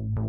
Reset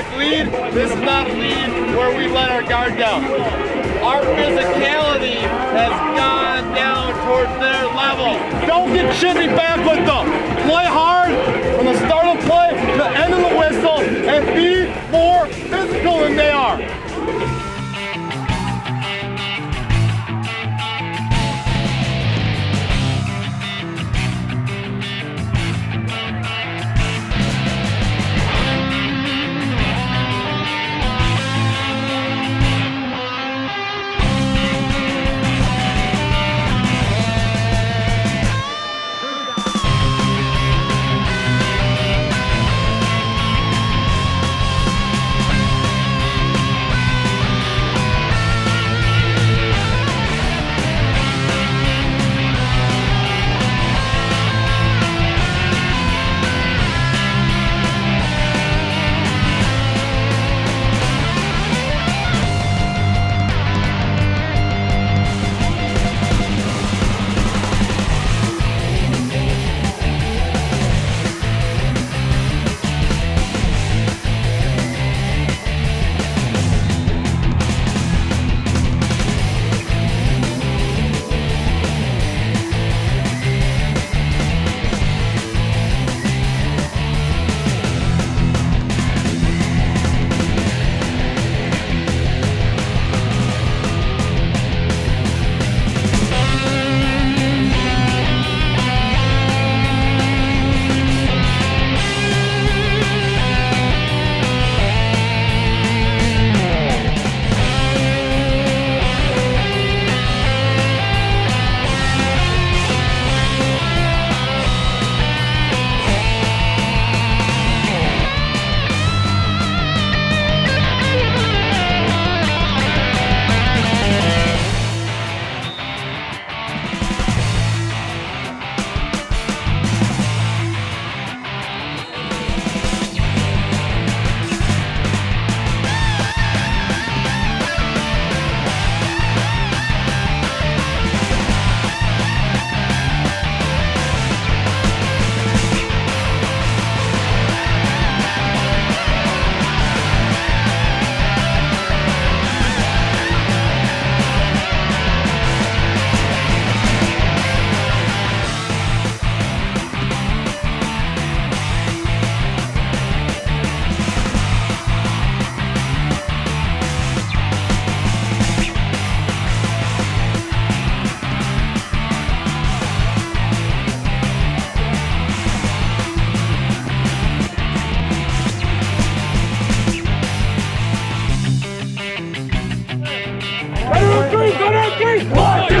safe lead. This is not a lead where we let our guard down. Our physicality has gone down towards their level. Don't get chippy back with them. Play hard three, one, two.